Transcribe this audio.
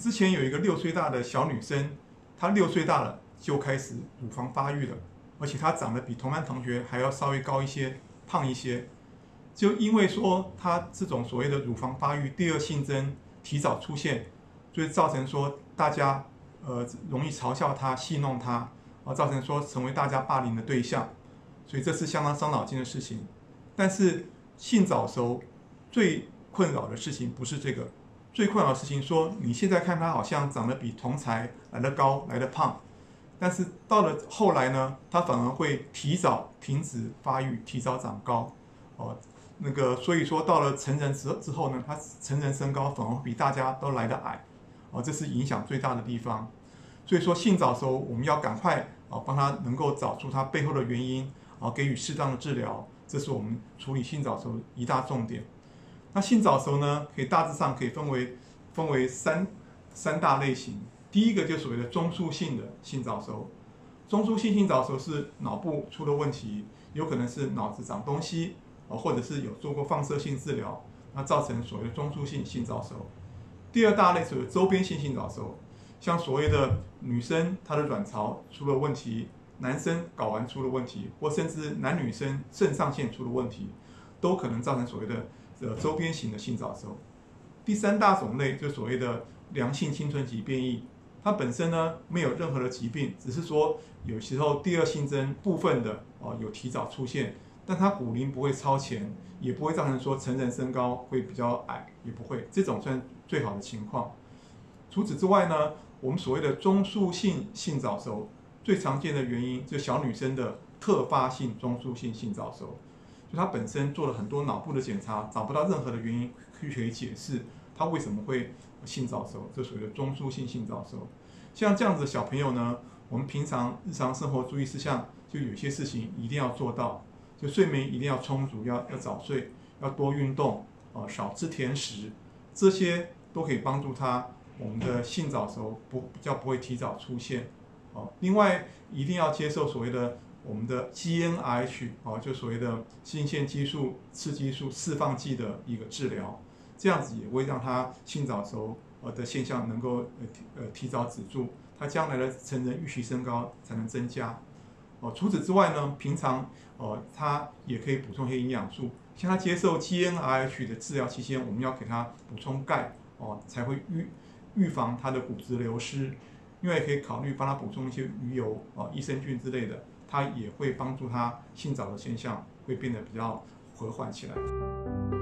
之前有一个六岁大的小女生，她六岁大了就开始乳房发育了，而且她长得比同班同学还要稍微高一些，胖一些。就因为说她这种所谓的乳房发育第二性征提早出现，所以造成说大家呃容易嘲笑她、戏弄她，而，造成说成为大家霸凌的对象。所以这是相当伤脑筋的事情。但是性早熟最困扰的事情不是这个。最困扰的事情，说你现在看他好像长得比同才来得高，来得胖，但是到了后来呢，他反而会提早停止发育，提早长高，哦，那个所以说到了成人之之后呢，他成人身高反而比大家都来得矮，哦，这是影响最大的地方。所以说性早熟，我们要赶快啊，帮他能够找出他背后的原因，啊，给予适当的治疗，这是我们处理性早熟一大重点。那性早熟呢，可以大致上可以分为分为三三大类型。第一个就所谓的中枢性的性早熟，中枢性性早熟是脑部出了问题，有可能是脑子长东西，哦，或者是有做过放射性治疗，那造成所谓的中枢性性早熟。第二大类属于周边性性早熟，像所谓的女生她的卵巢出了问题，男生睾丸出了问题，或甚至男女生肾上腺出了问题，都可能造成所谓的。的周边型的性早熟，第三大种类就所谓的良性青春期变异，它本身呢没有任何的疾病，只是说有时候第二性征部分的哦有提早出现，但它骨龄不会超前，也不会造成说成人身高会比较矮，也不会，这种算最好的情况。除此之外呢，我们所谓的中枢性性早熟，最常见的原因就小女生的特发性中枢性性早熟。就他本身做了很多脑部的检查，找不到任何的原因可以解释他为什么会性早熟，这属于中枢性性早熟。像这样子的小朋友呢，我们平常日常生活注意事项就有些事情一定要做到，就睡眠一定要充足，要要早睡，要多运动，哦，少吃甜食，这些都可以帮助他我们的性早熟不比较不会提早出现，哦，另外一定要接受所谓的。我们的 GnRH 啊，就所谓的性腺激素刺激素释放剂的一个治疗，这样子也会让他性早熟呃的现象能够呃呃提早止住，他将来的成人预期身高才能增加。哦，除此之外呢，平常哦他也可以补充一些营养素，像他接受 GnRH 的治疗期间，我们要给他补充钙哦，才会预预防他的骨质流失。另外可以考虑帮他补充一些鱼油啊、益生菌之类的。它也会帮助他性早的现象会变得比较和缓起来。